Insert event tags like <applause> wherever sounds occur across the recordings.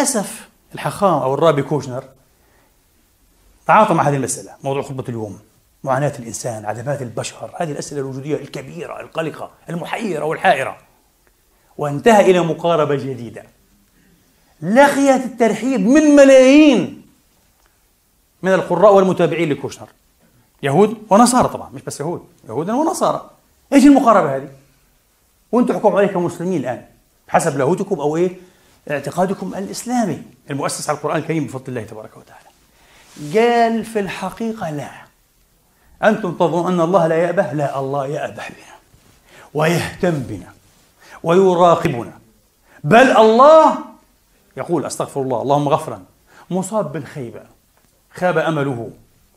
للأسف. الحاخام أو ال rabbi كوشنر تعاطى مع هذه المسألة موضوع خطبة اليوم معاناة الإنسان عذابات البشر هذه الأسئلة الوجودية الكبيرة القلقة المحيرة والحائرة. وانتهى إلى مقاربة جديدة. لقيت الترحيب من ملايين من القراء والمتابعين لكوشنر. يهود ونصارى طبعا مش بس يهود يهود ونصارى. إيش المقاربة هذه؟ وأنتم حكم عليه كمسلمين الآن حسب لاهوتكم أو إيه؟ اعتقادكم الإسلامي. المؤسس على القرآن الكريم بفضل الله تبارك وتعالى. قال في الحقيقة لا. أنتم تظنون أن الله لا يأبه؟ لا الله يأبه بنا. ويهتم بنا. ويراقبنا. بل الله يقول أستغفر الله اللهم غفرا مصاب بالخيبة. خاب أمله.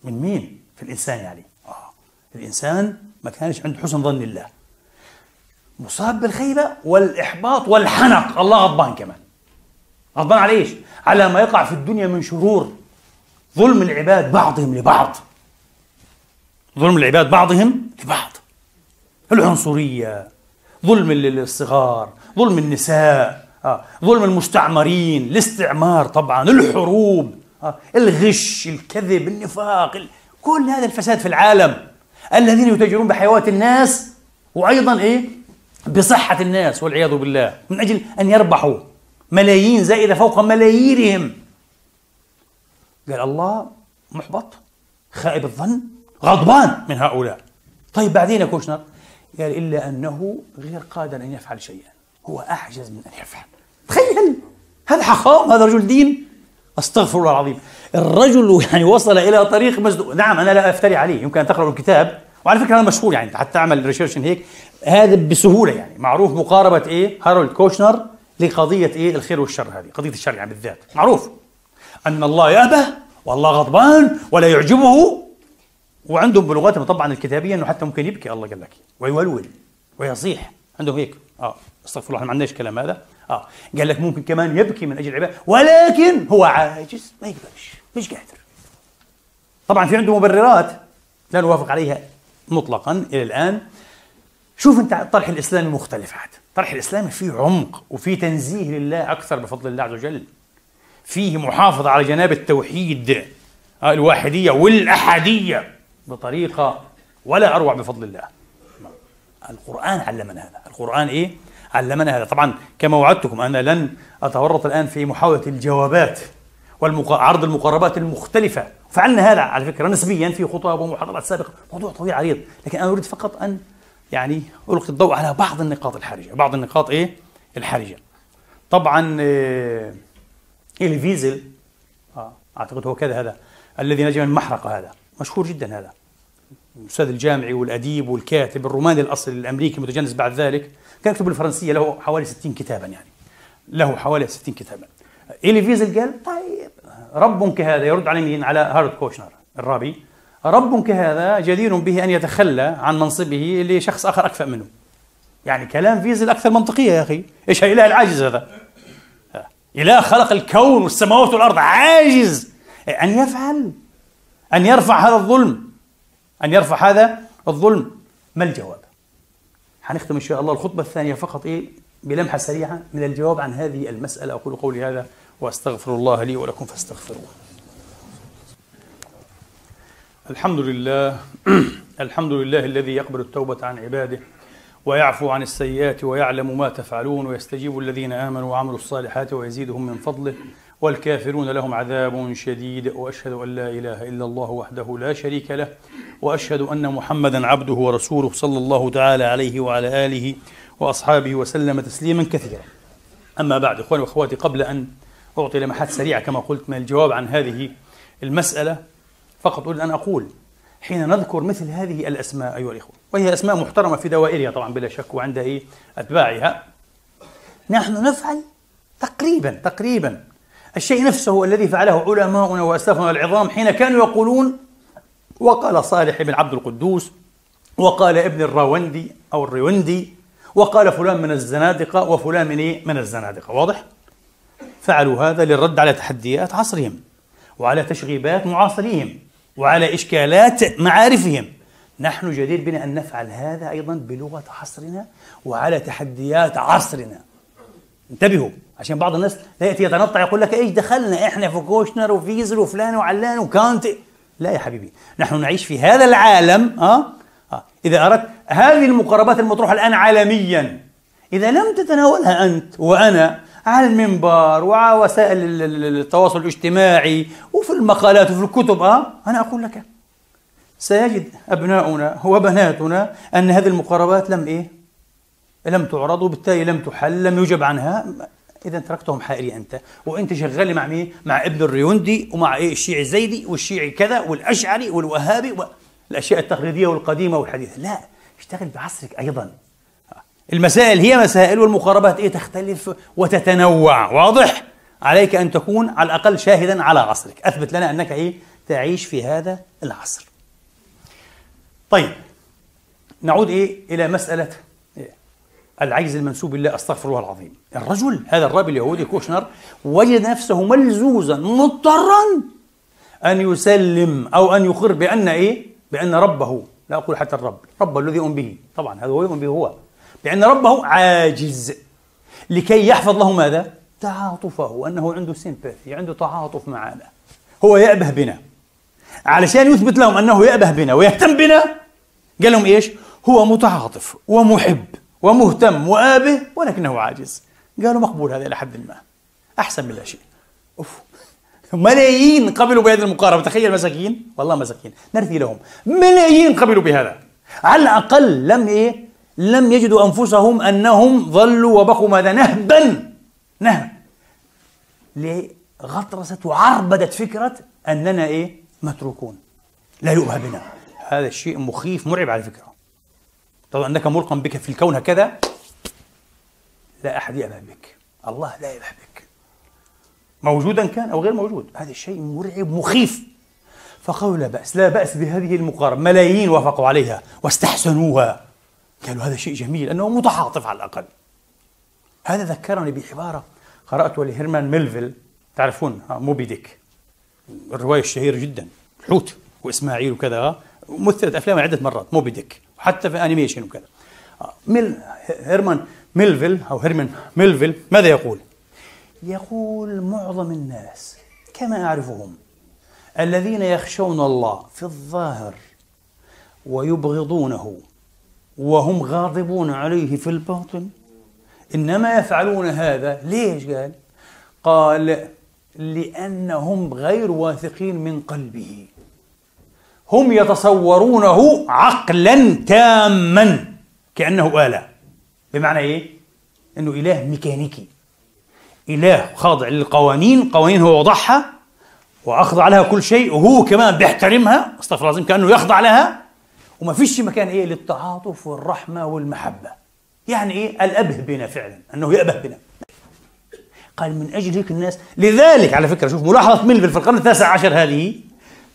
من مين؟ في الإنسان يعني. آه. الإنسان ما كانش عنده حسن ظن الله مصاب بالخيبة والإحباط والحنق. الله غضبان كمان. غضبان على إيش؟ على ما يقع في الدنيا من شرور. ظلم العباد بعضهم لبعض. ظلم العباد بعضهم لبعض. العنصرية. ظلم الصغار. ظلم النساء. آه. ظلم المستعمرين. الاستعمار طبعا. الحروب. آه. الغش الكذب النفاق. ال... كل هذا الفساد في العالم. الذين يتاجرون بحيوات الناس وأيضا إيه؟ بصحة الناس والعياذ بالله. من أجل أن يربحوا. ملايين زائدة فوق ملاييرهم. قال الله محبط خائب الظن غضبان من هؤلاء. طيب بعدين يا كوشنر؟ قال إلا أنه غير قادر أن يفعل شيئا. هو أعجز من أن يفعل. تخيل! هذا حاخام هذا رجل دين؟ أستغفر الله العظيم. الرجل يعني وصل إلى طريق مسدود نعم أنا لا أفتري عليه. يمكن أن تقرأوا الكتاب. وعلى فكرة هذا مشهور يعني حتى تعمل research هيك. هذا بسهولة يعني. معروف مقاربة إيه؟ هارولد كوشنر. لقضية إيه؟ الخير والشر هذه قضية الشر يعني بالذات. معروف أن الله يأبه والله غضبان ولا يعجبه وعندهم بلغتهم طبعا الكتابية إنه حتى ممكن يبكي الله قال لك ويولول ويصيح. عندهم هيك. آه أستغفر الله ما عندناش كلام هذا. آه قال لك ممكن كمان يبكي من أجل العباده ولكن هو عاجز ما يقدرش مش قادر. طبعا في عنده مبررات لا نوافق عليها مطلقا إلى الآن. شوف أنت الطرح الاسلامي مختلف عاد. الطرح الاسلامي فيه عمق وفيه تنزيه لله أكثر بفضل الله عز وجل. فيه محافظة على جناب التوحيد آه، الواحدية والاحاديه بطريقة ولا أروع بفضل الله. القرآن علمنا هذا. القرآن إيه؟ علمنا هذا. طبعا كما وعدتكم أنا لن أتورط الآن في محاولة الجوابات وعرض المقاربات المختلفة. فعلنا هذا على فكرة نسبيا في خطب ومحاضرات سابقة موضوع طويل عريض لكن أنا أريد فقط أن يعني ألقي الضوء على بعض النقاط الحرجة. بعض النقاط إيه؟ الحرجة. طبعا إيه إلي فيزل آه أعتقد هو كذا هذا الذي نجا من المحرقة هذا. مشهور جدا هذا. الأستاذ الجامعي والأديب والكاتب الروماني الأصل الأمريكي المتجنس بعد ذلك كان يكتب بالفرنسية له حوالي 60 كتابا يعني. له حوالي 60 كتابا. إيلي فيزل قال طيب رب كهذا يرد على مين؟ على هارولد كوشنر ال rabbi. رب كهذا جدير به أن يتخلى عن منصبه لشخص آخر أكفأ منه. يعني كلام فيزل أكثر منطقية يا أخي. إيش هالإله العاجز هذا؟ إله خلق الكون والسماوات والأرض عاجز. أن يفعل أن يرفع هذا الظلم أن يرفع هذا الظلم. ما الجواب؟ حنختم إن شاء الله الخطبة الثانية فقط إيه؟ بلمحة سريعة من الجواب عن هذه المسألة. أقول قولي هذا وأستغفر الله لي ولكم فاستغفروه. الحمد لله <clears throat> الحمد لله الذي يقبل التوبة عن عباده ويعفو عن السيئات ويعلم ما تفعلون ويستجيب الذين آمنوا وعملوا الصالحات ويزيدهم من فضله والكافرون لهم عذاب شديد وأشهد أن لا إله إلا الله وحده لا شريك له وأشهد أن محمدا عبده ورسوله صلى الله تعالى عليه وعلى آله وأصحابه وسلم تسليما كثيرا. أما بعد إخواني وأخواتي قبل أن أعطي لمحات سريعة كما قلت من الجواب عن هذه المسألة فقط أريد أن أقول حين نذكر مثل هذه الأسماء أيها الإخوة وهي أسماء محترمة في دوائرها طبعا بلا شك وعند أتباعها نحن نفعل تقريبا تقريبا الشيء نفسه الذي فعله علماؤنا وأسلافنا العظام حين كانوا يقولون وقال صالح بن عبد القدوس وقال ابن الراوندي أو الريوندي وقال فلان من الزنادقة وفلان من إيه؟ من الزنادقة واضح؟ فعلوا هذا للرد على تحديات عصرهم وعلى تشغيبات معاصريهم وعلى إشكالات معارفهم. نحن جدير بنا أن نفعل هذا أيضا بلغة عصرنا وعلى تحديات عصرنا. انتبهوا عشان بعض الناس لا يأتي يتنطع يقول لك إيش دخلنا؟ إحنا في كوشنر وفيزل وفلان وعلان وكانت. لا يا حبيبي نحن نعيش في هذا العالم آه, آه. إذا أردت هذه المقاربات المطروحة الآن عالميا. إذا لم تتناولها أنت وأنا على المنبر وعلى وسائل التواصل الاجتماعي وفي المقالات وفي الكتب آه أنا أقول لك سيجد أبناؤنا وبناتنا أن هذه المقاربات لم إيه؟ لم تعرض وبالتالي لم تحل لم يجب عنها. إذا تركتهم حائرين أنت. وأنت شغال مع مين؟ مع ابن الريوندي ومع إيه؟ الشيعي الزيدي والشيعي كذا والأشعري والوهابي والاشياء التقليدية والقديمة والحديثة. لا اشتغل بعصرك أيضا. المسائل هي مسائل والمقاربات إيه تختلف وتتنوع. واضح؟ عليك أن تكون على الأقل شاهدا على عصرك. أثبت لنا أنك إيه؟ تعيش في هذا العصر. طيب نعود إيه إلى مسألة العجز المنسوب لله. أستغفر الله العظيم. الرجل هذا الرب اليهودي كوشنر وجد نفسه ملزوزا مضطرا أن يسلم أو أن يقر بأن إيه؟ بأن ربه لا أقول حتى الرب رب الذي يؤمن به. طبعا هذا هو يؤمن به هو. بأن ربه عاجز. لكي يحفظ له ماذا؟ تعاطفه وأنه عنده سيمباثي عنده تعاطف معنا. هو يأبه بنا. علشان يثبت لهم أنه يأبه بنا ويهتم بنا قال لهم إيش؟ هو متعاطف ومحب ومهتم وآبه ولكنه عاجز. قالوا مقبول هذا إلى حد ما. أحسن من لا شيء. أوف. ملايين قبلوا بهذه المقاربة. تخيل مساكين. والله مساكين. نرثي لهم. ملايين قبلوا بهذا. على الأقل لم إيه؟ لم يجدوا أنفسهم أنهم ظلوا وبقوا ماذا؟ نهبا. نهب. لغطرسة وعربدة فكرة أننا إيه؟ متروكون. لا يؤبه بنا. هذا الشيء مخيف مرعب على فكرة. طبعا أنك ملقا بك في الكون هكذا؟ لا أحد يأبه بك. الله لا يأبه بك. موجودا كان أو غير موجود. هذا الشيء مرعب مخيف. فقالوا لا بأس لا بأس بهذه المقاربة. ملايين وافقوا عليها واستحسنوها. قالوا هذا شيء جميل أنه متعاطف على الأقل. هذا ذكرني بعبارة قرأتها لهيرمان ميلفيل. تعرفون؟ موبي ديك. الرواية الشهيرة جدا. حوت وإسماعيل وكذا. مثلت أفلام عدة مرات موبي ديك. وحتى في animation وكذا. ميل هيرمان ميلفيل أو هيرمان ميلفيل ماذا يقول؟ يقول معظم الناس كما أعرفهم الذين يخشون الله في الظاهر ويبغضونه وهم غاضبون عليه في الباطن. إنما يفعلون هذا ليش قال؟ قال لأنهم غير واثقين من قلبه. هم يتصورونه عقلا تاما كأنه آلة. بمعنى إيه؟ أنه إله ميكانيكي. إله خاضع للقوانين قوانين هو وضعها وأخضع لها كل شيء وهو كمان بيحترمها أستغفر الله كأنه يخضع لها. وما فيش مكان إيه للتعاطف والرحمة والمحبة. يعني إيه؟ الابه بنا فعلا أنه يأبه بنا. قال من أجل هيك الناس لذلك على فكرة شوف ملاحظة ميلفيل في القرن التاسع عشر هذه؟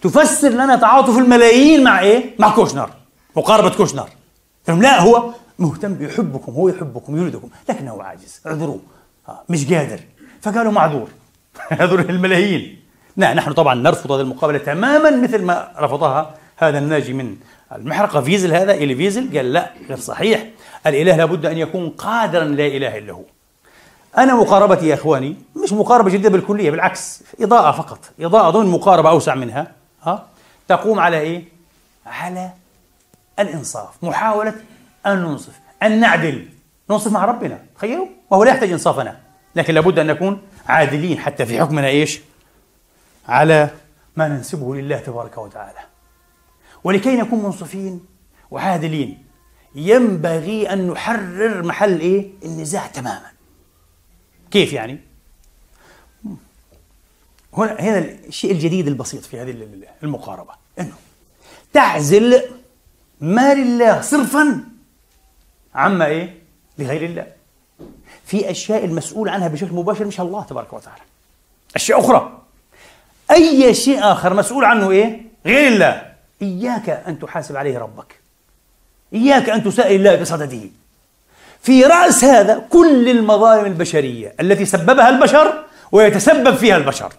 تفسر لنا تعاطف الملايين مع إيه؟ مع كوشنر مقاربة كوشنر. لا هو مهتم يحبكم هو يحبكم يريدكم لكنه عاجز اعذروه آه، مش قادر. فقالوا معذور. <laughs> هذول الملايين. لا نحن طبعا نرفض هذه المقاربة تماما مثل ما رفضها هذا الناجي من المحرقة فيزل هذا إيلي فيزل قال لا غير صحيح. الإله لابد أن يكون قادرا لا إله إلا هو. أنا مقاربتي يا إخواني مش مقاربة جديدة بالكلية بالعكس إضاءة فقط. إضاءة ضمن مقاربة أوسع منها. ها؟ تقوم على إيه؟ على الإنصاف محاولة أن ننصف أن نعدل. ننصف مع ربنا تخيلوا؟ وهو لا يحتاج إنصافنا. لكن لابد أن نكون عادلين حتى في حكمنا إيش؟ على ما ننسبه لله تبارك وتعالى. ولكي نكون منصفين وعادلين ينبغي أن نحرر محل إيه؟ النزاع تماما كيف يعني؟ هنا هنا الشيء الجديد البسيط في هذه المقاربة أنه تعزل ما لله صرفا عما إيه؟ لغير الله في أشياء المسؤول عنها بشكل مباشر مش الله تبارك وتعالى أشياء أخرى أي شيء آخر مسؤول عنه إيه؟ غير الله إياك أن تحاسب عليه ربك. إياك أن تسائل الله بصدده. في رأس هذا كل المظالم البشرية التي سببها البشر ويتسبب فيها البشر.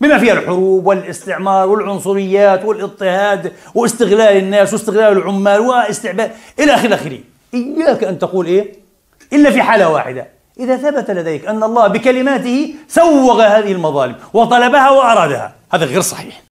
بما فيها الحروب والاستعمار والعنصريات والإضطهاد واستغلال الناس واستغلال العمال واستعباد إلى آخر آخره. إياك أن تقول إيه؟ إلا في حالة واحدة. إذا ثبت لديك أن الله بكلماته سوغ هذه المظالم وطلبها وأرادها هذا غير صحيح.